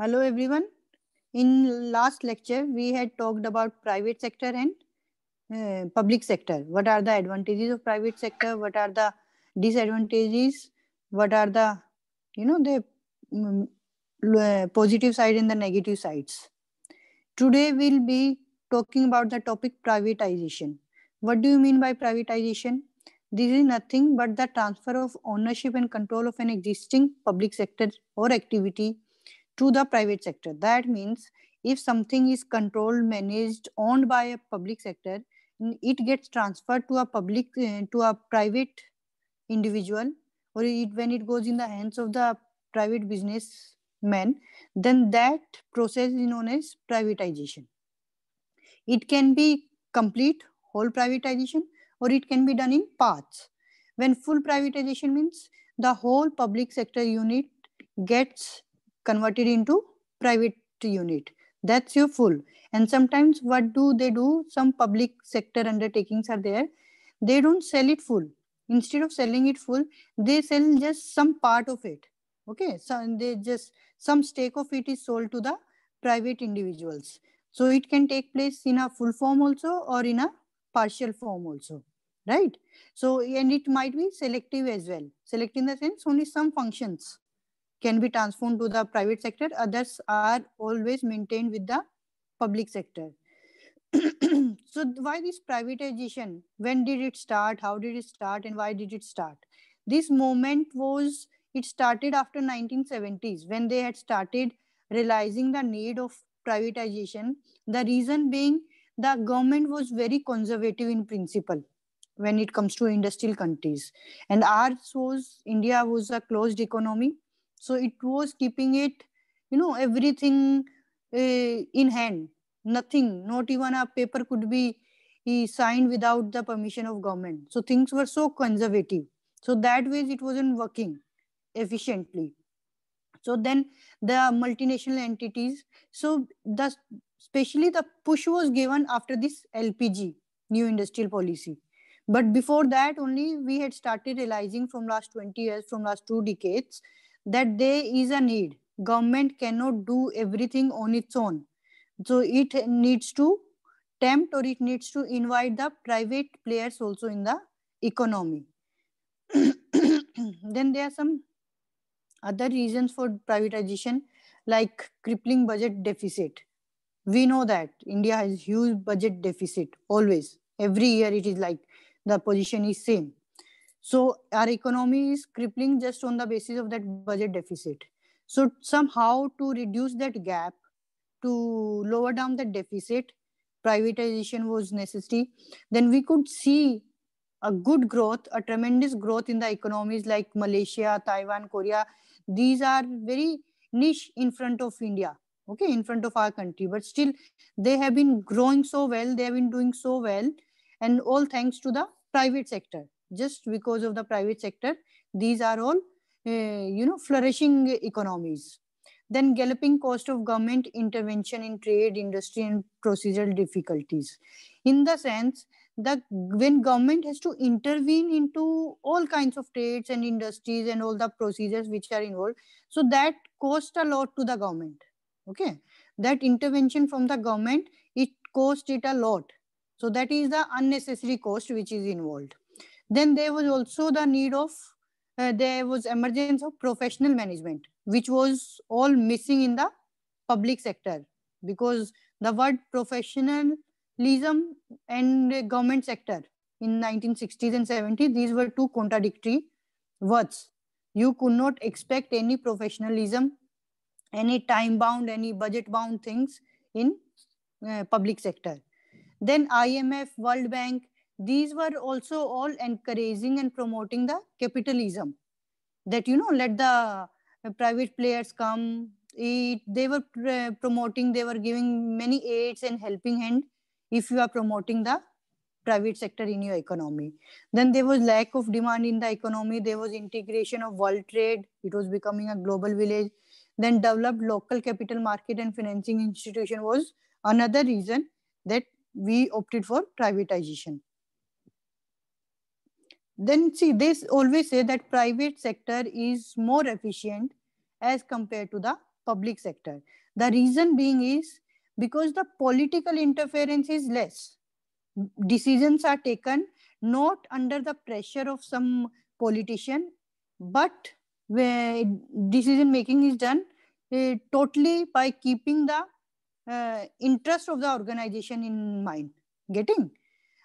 Hello everyone. In last lecture, we had talked about private sector and uh, public sector. What are the advantages of private sector? What are the disadvantages? What are the, you know, the um, positive side and the negative sides? Today we'll be talking about the topic privatization. What do you mean by privatization? This is nothing but the transfer of ownership and control of an existing public sector or activity to the private sector. That means if something is controlled, managed, owned by a public sector, it gets transferred to a public uh, to a private individual, or it, when it goes in the hands of the private businessman, then that process is known as privatization. It can be complete whole privatization, or it can be done in parts. When full privatization means the whole public sector unit gets converted into private unit. That's your full. And sometimes what do they do? Some public sector undertakings are there. They don't sell it full. Instead of selling it full they sell just some part of it. Okay? So they just some stake of it is sold to the private individuals. So it can take place in a full form also or in a partial form also. Right? So and it might be selective as well. Select in the sense only some functions can be transformed to the private sector. Others are always maintained with the public sector. so why this privatization? When did it start? How did it start? And why did it start? This moment was, it started after 1970s when they had started realizing the need of privatization. The reason being the government was very conservative in principle when it comes to industrial countries. And ours was, India was a closed economy so it was keeping it you know everything uh, in hand. Nothing not even a paper could be signed without the permission of government. So things were so conservative. So that way it wasn't working efficiently. So then the multinational entities so the especially the push was given after this lpg new industrial policy. But before that only we had started realizing from last 20 years from last two decades that there is a need. Government cannot do everything on its own. So it needs to tempt or it needs to invite the private players also in the economy. Then there are some other reasons for privatization like crippling budget deficit. We know that india has huge budget deficit always. Every year it is like the position is same so our economy is crippling just on the basis of that budget deficit. So somehow to reduce that gap, to lower down the deficit, privatization was necessary. Then we could see a good growth, a tremendous growth in the economies like Malaysia, Taiwan, Korea. These are very niche in front of India, okay, in front of our country. But still, they have been growing so well, they have been doing so well, and all thanks to the private sector just because of the private sector these are all uh, you know flourishing economies. Then galloping cost of government intervention in trade industry and procedural difficulties. In the sense that when government has to intervene into all kinds of trades and industries and all the procedures which are involved so that cost a lot to the government okay? That intervention from the government it cost it a lot. So that is the unnecessary cost which is involved then there was also the need of, uh, there was emergence of professional management, which was all missing in the public sector because the word professionalism and government sector in 1960s and 70s, these were two contradictory words. You could not expect any professionalism, any time bound, any budget bound things in uh, public sector. Then IMF, World Bank, these were also all encouraging and promoting the capitalism. That you know let the private players come it, they were pr promoting they were giving many aids and helping hand if you are promoting the private sector in your economy. Then there was lack of demand in the economy. There was integration of world trade. It was becoming a global village. Then developed local capital market and financing institution was another reason that we opted for privatization then see they always say that private sector is more efficient as compared to the public sector. The reason being is because the political interference is less. Decisions are taken not under the pressure of some politician, but where decision making is done uh, totally by keeping the uh, interest of the organization in mind. Getting?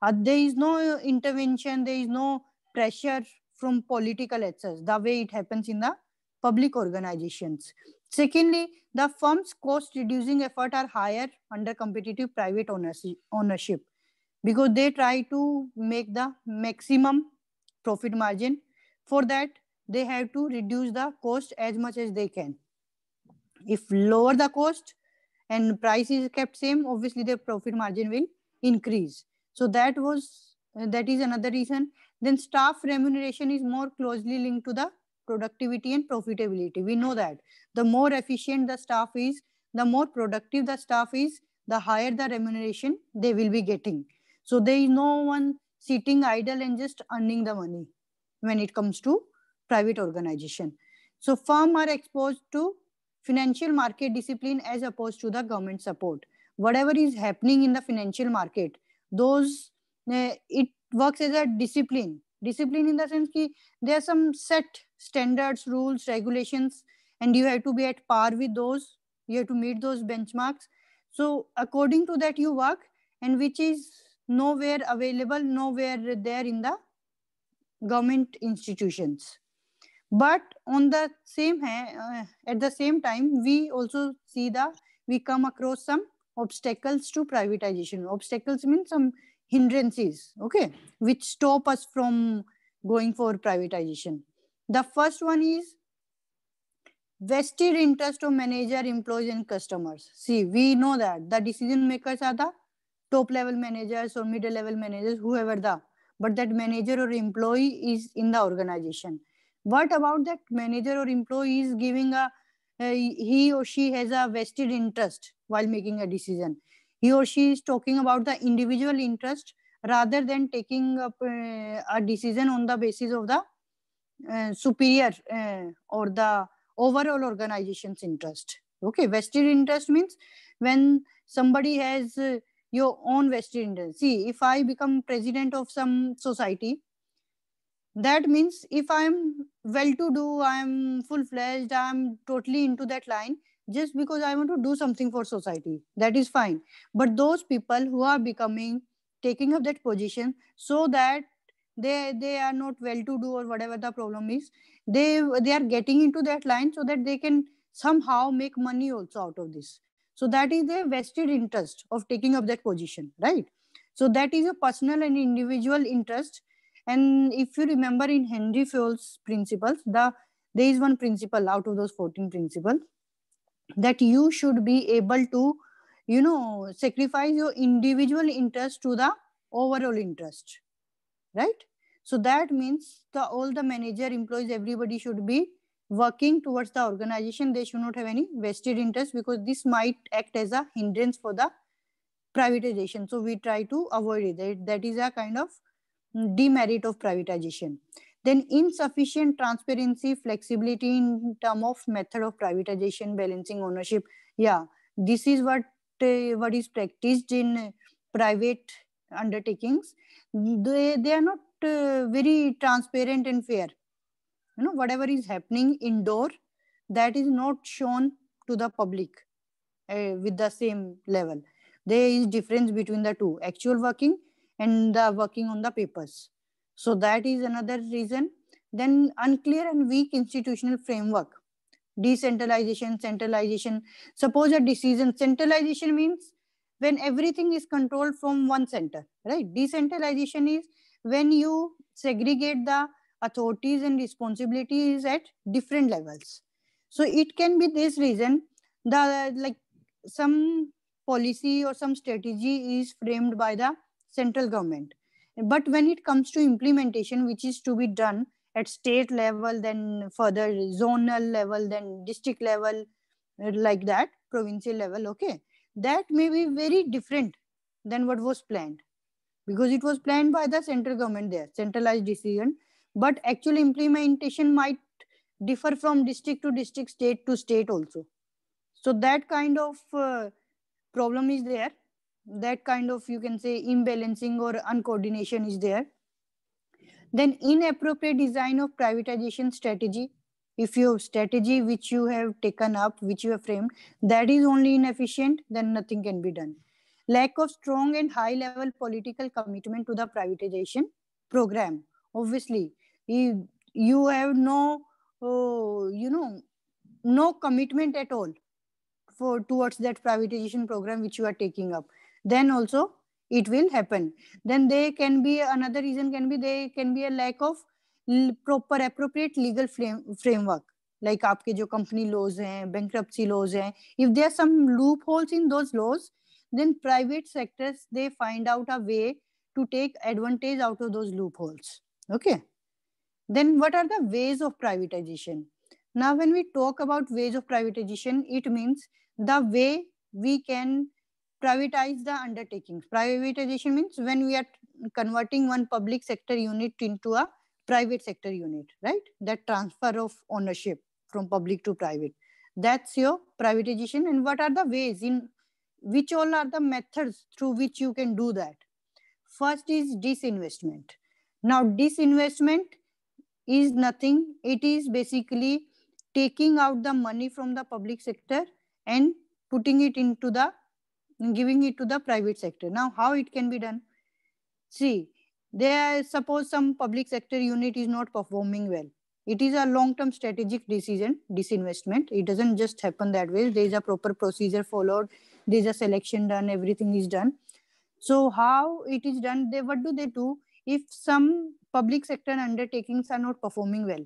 Uh, there is no intervention, there is no pressure from political access, the way it happens in the public organizations. Secondly, the firm's cost reducing effort are higher under competitive private ownership because they try to make the maximum profit margin. For that, they have to reduce the cost as much as they can. If lower the cost and price is kept same, obviously the profit margin will increase. So that was that is another reason. Then staff remuneration is more closely linked to the productivity and profitability. We know that the more efficient the staff is, the more productive the staff is, the higher the remuneration they will be getting. So there is no one sitting idle and just earning the money when it comes to private organization. So firm are exposed to financial market discipline as opposed to the government support. Whatever is happening in the financial market, those uh, it works as a discipline. Discipline in the sense that there are some set standards, rules, regulations, and you have to be at par with those. You have to meet those benchmarks. So according to that, you work, and which is nowhere available, nowhere there in the government institutions but on the same uh, at the same time we also see the we come across some obstacles to privatization obstacles mean some hindrances okay which stop us from going for privatization. The first one is vested interest of manager employees and customers. See we know that the decision makers are the top level managers or middle level managers whoever the but that manager or employee is in the organization. What about that manager or employee is giving a uh, he or she has a vested interest while making a decision he or she is talking about the individual interest rather than taking up uh, a decision on the basis of the uh, superior uh, or the overall organization's interest. Okay vested interest means when somebody has uh, your own vested interest. See if i become president of some society that means if i'm well to do i'm full fledged i'm totally into that line just because i want to do something for society that is fine. But those people who are becoming taking up that position so that they they are not well to do or whatever the problem is they they are getting into that line so that they can somehow make money also out of this. So that is their vested interest of taking up that position right? So that is a personal and individual interest. And if you remember in Henry Fayol's principles, the there is one principle out of those 14 principles that you should be able to, you know, sacrifice your individual interest to the overall interest, right? So that means the all the manager, employees, everybody should be working towards the organization. They should not have any vested interest because this might act as a hindrance for the privatization. So we try to avoid it. That, that is a kind of demerit of privatization. Then insufficient transparency, flexibility in term of method of privatization, balancing ownership. Yeah, this is what uh, what is practiced in private undertakings. They they are not uh, very transparent and fair. You know, whatever is happening indoor, that is not shown to the public uh, with the same level. There is difference between the two. Actual working and the working on the papers. So that is another reason. Then unclear and weak institutional framework. Decentralization, centralization. Suppose a decision, centralization means when everything is controlled from one center, right? Decentralization is when you segregate the authorities and responsibilities at different levels. So it can be this reason, the like some policy or some strategy is framed by the central government. But when it comes to implementation, which is to be done at state level, then further zonal level, then district level, like that, provincial level, okay, that may be very different than what was planned because it was planned by the central government there, centralized decision. But actual implementation might differ from district to district, state to state also. so that kind of uh, problem is there that kind of you can say imbalancing or uncoordination is there. Then inappropriate design of privatization strategy. If your strategy which you have taken up which you have framed that is only inefficient then nothing can be done. Lack of strong and high level political commitment to the privatization program. Obviously you, you have no oh, you know no commitment at all for towards that privatization program which you are taking up then also it will happen then there can be another reason can be there can be a lack of proper appropriate legal frame, framework like आपके जो company laws हैं bankruptcy laws हैं if there are some loopholes in those laws then private sectors they find out a way to take advantage out of those loopholes okay then what are the ways of privatization now when we talk about ways of privatization it means the way we can privatize the undertakings. Privatization means when we are converting one public sector unit into a private sector unit, right? That transfer of ownership from public to private. That's your privatization. And what are the ways in which all are the methods through which you can do that? First is disinvestment. Now, disinvestment is nothing. It is basically taking out the money from the public sector and putting it into the giving it to the private sector. Now, how it can be done? See, there suppose some public sector unit is not performing well. It is a long-term strategic decision, disinvestment. It doesn't just happen that way. There is a proper procedure followed. There is a selection done. Everything is done. So how it is done? They what do they do if some public sector undertakings are not performing well?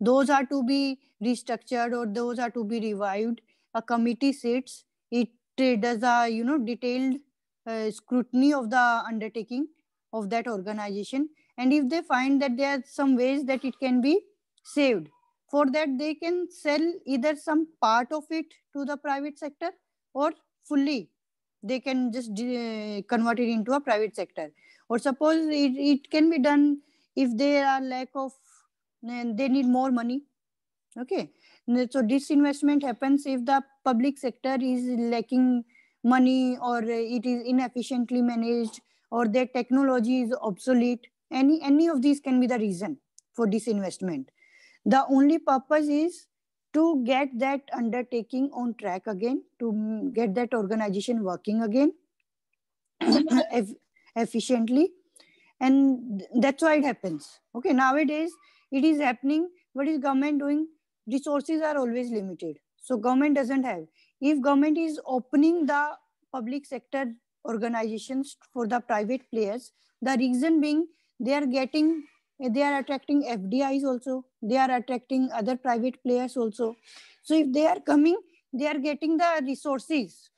Those are to be restructured or those are to be revived. A committee sits. It does a you know detailed uh, scrutiny of the undertaking of that organization. And if they find that there are some ways that it can be saved for that they can sell either some part of it to the private sector or fully they can just uh, convert it into a private sector. Or suppose it, it can be done if there are lack of uh, they need more money. Okay so disinvestment happens if the public sector is lacking money or it is inefficiently managed or their technology is obsolete. Any any of these can be the reason for disinvestment. The only purpose is to get that undertaking on track again to get that organization working again efficiently. And that's why it happens. Okay nowadays it is happening. What is government doing resources are always limited. So government doesn't have. If government is opening the public sector organizations for the private players the reason being they are getting they are attracting fdis also. They are attracting other private players also. So if they are coming they are getting the resources.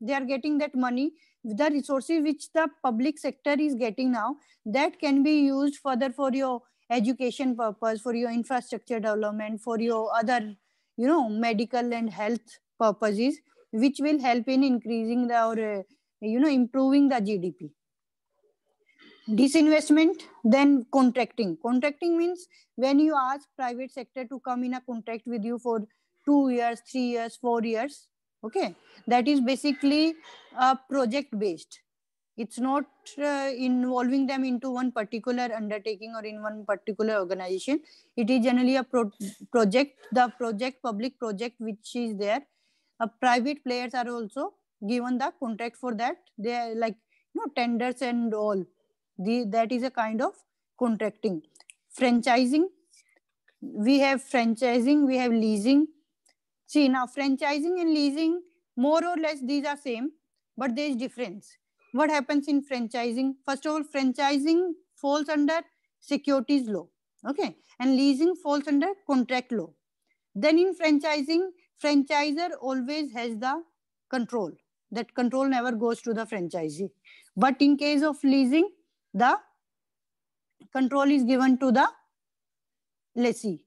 They are getting that money. The resources which the public sector is getting now that can be used further for your education purpose for your infrastructure development for your other you know medical and health purposes which will help in increasing the or uh, you know improving the gdp disinvestment then contracting. Contracting means when you ask private sector to come in a contract with you for 2 years 3 years 4 years okay? That is basically a project based it's not uh, involving them into one particular undertaking or in one particular organization. It is generally a pro project the project public project which is there. Uh, private players are also given the contract for that. They are like you know tenders and all. The that is a kind of contracting. Franchising we have franchising we have leasing. See now franchising and leasing more or less these are same but there is difference what happens in franchising? First of all franchising falls under securities law okay? And leasing falls under contract law. Then in franchising franchisor always has the control. That control never goes to the franchisee. But in case of leasing the control is given to the lessee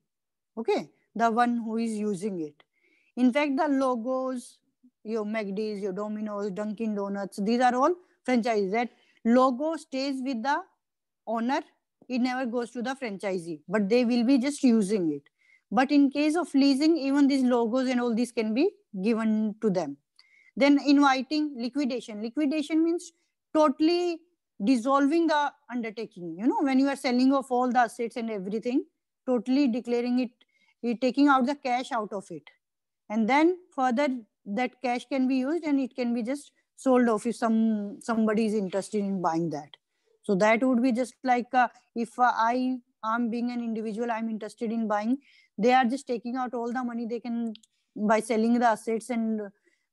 okay? The one who is using it. In fact the logos your McD's, your Domino's, Dunkin' Donuts, these are all franchise that logo stays with the owner it never goes to the franchisee but they will be just using it But in case of leasing, even these logos and all these can be given to them. Then inviting liquidation. Liquidation means totally dissolving the undertaking. You know, when you are selling off all the assets and everything, totally declaring it, taking out the cash out of it. And then further that cash can be used and it can be just sold off if some somebody is interested in buying that. So that would be just like uh, if uh, I am being an individual, I'm interested in buying. They are just taking out all the money they can by selling the assets and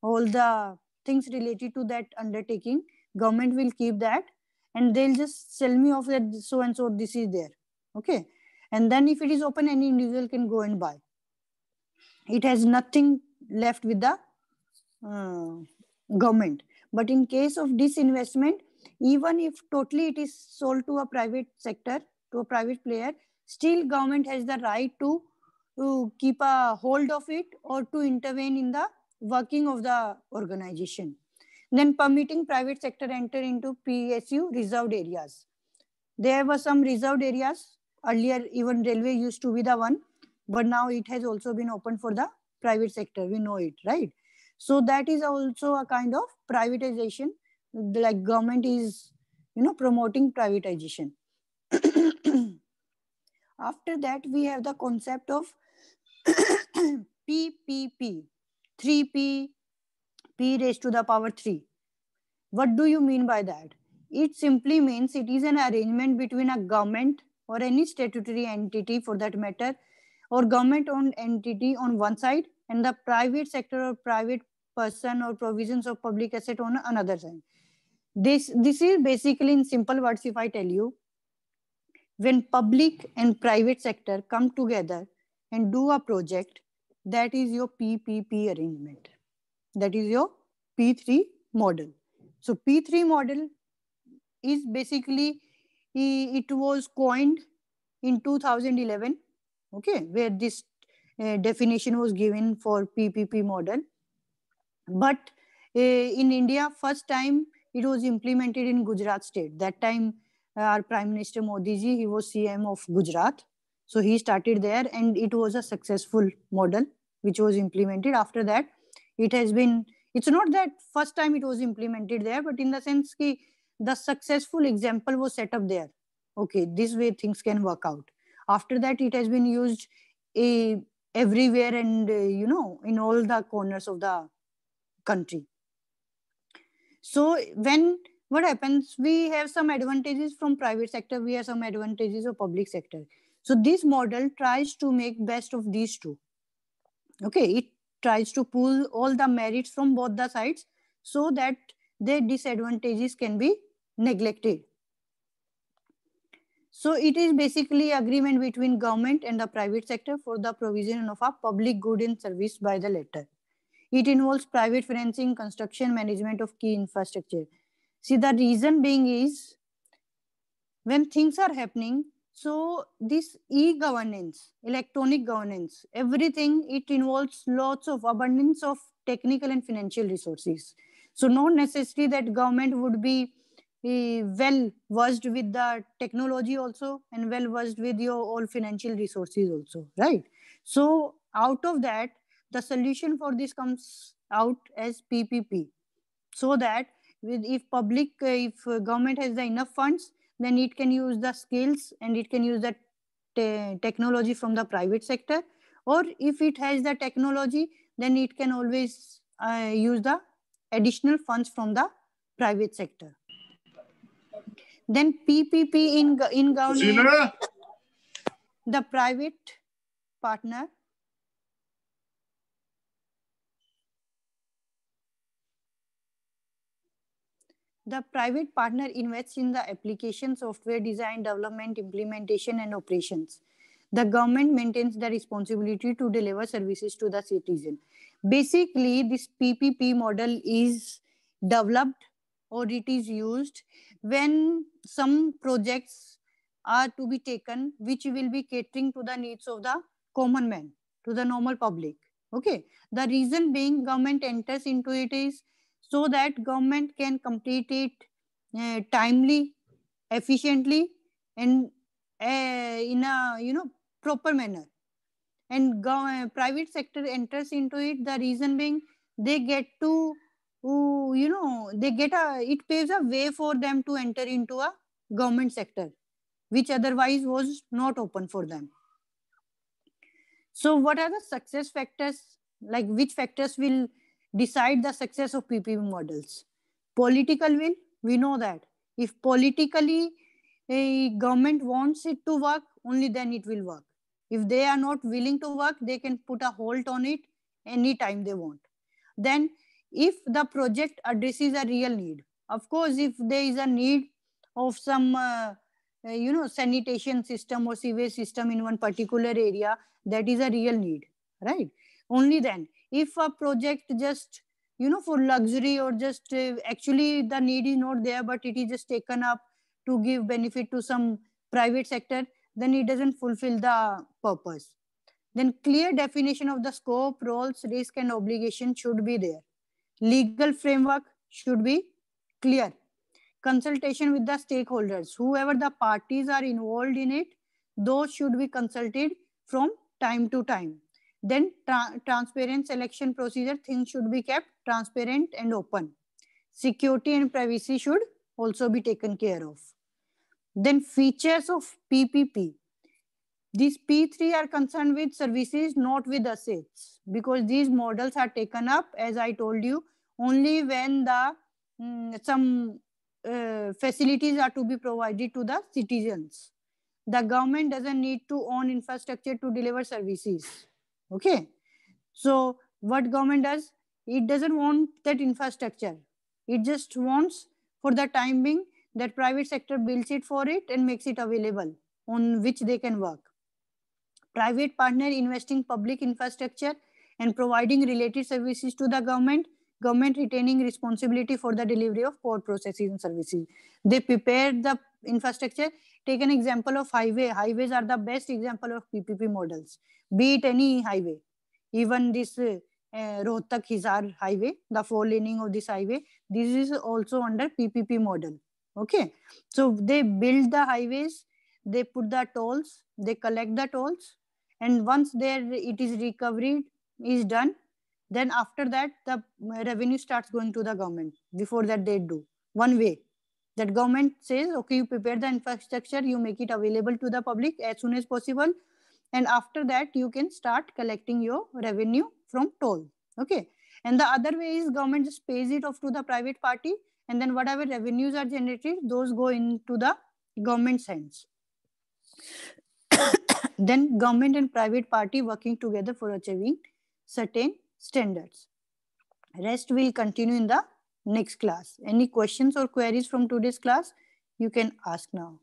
all the things related to that undertaking. Government will keep that and they'll just sell me off that so and so this is there. Okay. And then if it is open, any individual can go and buy. It has nothing left with the uh, government. But in case of disinvestment, even if totally it is sold to a private sector to a private player still government has the right to, to keep a hold of it or to intervene in the working of the organization. Then permitting private sector enter into psu reserved areas. There were some reserved areas. Earlier even railway used to be the one but now it has also been opened for the private sector. We know it right so that is also a kind of privatization. Like government is you know promoting privatization. After that we have the concept of ppp 3p p raised to the power 3 what do you mean by that? It simply means it is an arrangement between a government or any statutory entity for that matter or government owned entity on one side and the private sector or private person or provisions of public asset on another side this this is basically in simple words if i tell you when public and private sector come together and do a project that is your ppp arrangement. That is your p3 model. So p3 model is basically it was coined in 2011 okay where this definition was given for ppp model but uh, in india first time it was implemented in Gujarat state. That time, uh, our Prime Minister Modi ji, he was CM of Gujarat. So he started there and it was a successful model which was implemented. After that, it has been, it's not that first time it was implemented there, but in the sense ki the successful example was set up there. Okay, this way things can work out. After that, it has been used a, everywhere and, uh, you know, in all the corners of the country. So when what happens, we have some advantages from private sector, we have some advantages of public sector. So this model tries to make best of these two. Okay, it tries to pull all the merits from both the sides so that their disadvantages can be neglected. So it is basically agreement between government and the private sector for the provision of a public good and service by the latter. It involves private financing, construction, management of key infrastructure. See, the reason being is when things are happening, so this e-governance, electronic governance, everything, it involves lots of abundance of technical and financial resources. So not necessarily that government would be well versed with the technology also and well versed with your all financial resources also, right? So out of that, the solution for this comes out as PPP. So that with, if public, if government has the enough funds, then it can use the skills and it can use the te technology from the private sector. Or if it has the technology, then it can always uh, use the additional funds from the private sector. Then PPP in, in government, the private partner The private partner invests in the application, software design, development, implementation, and operations. The government maintains the responsibility to deliver services to the citizen. Basically, this PPP model is developed or it is used when some projects are to be taken which will be catering to the needs of the common man, to the normal public. Okay. The reason being government enters into it is so that government can complete it uh, timely, efficiently, and uh, in a you know proper manner. and go, uh, private sector enters into it the reason being they get to uh, you know they get a it paves a way for them to enter into a government sector which otherwise was not open for them. So what are the success factors like which factors will decide the success of ppp models? Political will we know that. If politically a government wants it to work only then it will work. If they are not willing to work they can put a halt on it anytime they want. Then if the project addresses a real need. Of course if there is a need of some uh, uh, you know sanitation system or sewage system in one particular area that is a real need right? Only then if a project just you know for luxury or just uh, actually the need is not there but it is just taken up to give benefit to some private sector then it doesn't fulfill the purpose. Then clear definition of the scope roles risk and obligation should be there legal framework should be clear. Consultation with the stakeholders. Whoever the parties are involved in it those should be consulted from time to time. Then tra transparent selection procedure things should be kept transparent and open. Security and privacy should also be taken care of. Then features of ppp these P3 are concerned with services, not with assets, because these models are taken up, as I told you, only when the um, some uh, facilities are to be provided to the citizens. The government doesn't need to own infrastructure to deliver services. Okay. So what government does? It doesn't want that infrastructure. It just wants for the time being that private sector builds it for it and makes it available on which they can work private partner investing public infrastructure and providing related services to the government, government retaining responsibility for the delivery of core processes and services. They prepare the infrastructure. Take an example of highway. Highways are the best example of PPP models. Be it any highway, even this uh, Rohtak Hisar highway, the four laning of this highway, this is also under PPP model. Okay, so they build the highways, they put the tolls, they collect the tolls, and once there it is recovery is done then after that the revenue starts going to the government. Before that they do. One way. That government says okay you prepare the infrastructure you make it available to the public as soon as possible. And after that you can start collecting your revenue from toll. Okay. And the other way is government just pays it off to the private party. And then whatever revenues are generated those go into the government's hands then government and private party working together for achieving certain standards. Rest will continue in the next class. Any questions or queries from today's class? You can ask now.